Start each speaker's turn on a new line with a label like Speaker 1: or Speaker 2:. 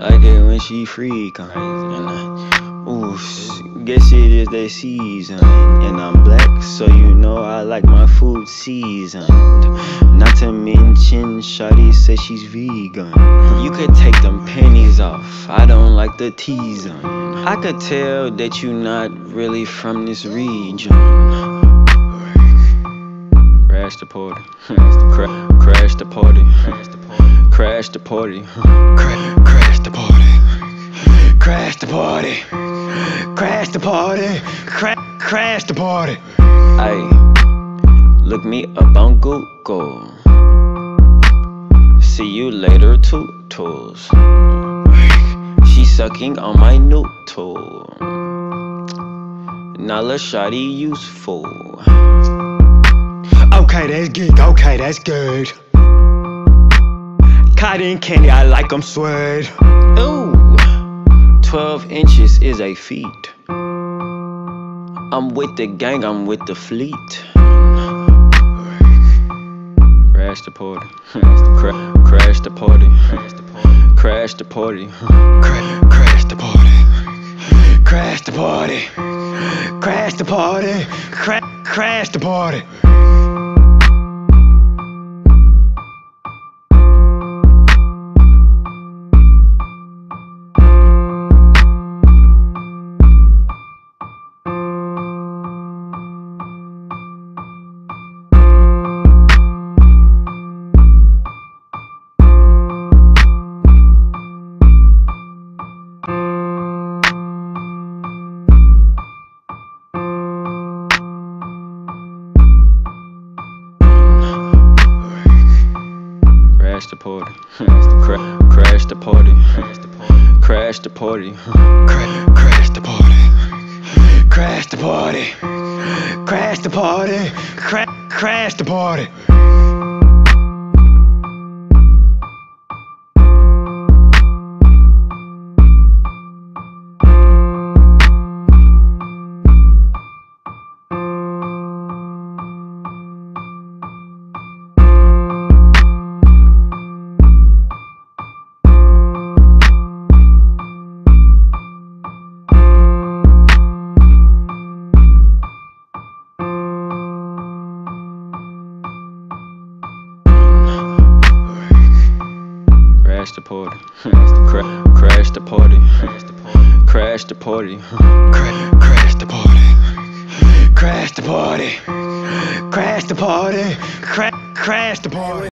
Speaker 1: Like it when she freak on Ooh, guess it is that season. And I'm black, so you know I like my food seasoned. Not to mention, Shawty says she's vegan. You could take them pennies off, I don't like the teasing. I could tell that you're not really from this region. Crash the party. Cra- crash the party. Crash the party. Cra- crash the party. Crash the party. Crash the party. Cra- crash the party. Hey, look me up on Google. See you later, tootles. She sucking on my new tool. Now let shawty useful. Okay, that's good. Okay, that's good. Cotton candy, I like them sweat. Ooh, 12 inches is a feat. I'm with the gang, I'm with the fleet. Crash the party. Cra- crash the party. Crash the party. Cra- crash the party. Crash the party. Crash the party. Cra- crash the party. The party. Cra- crash the party. Crash the party. Cra- crash the party. Crash the party. Crash the party. Cra- crash the party. Crash the party. Cra- crash the party. Crash the party. Cra- crash the party. Crash the party. Crash the party. Cra- crash the party.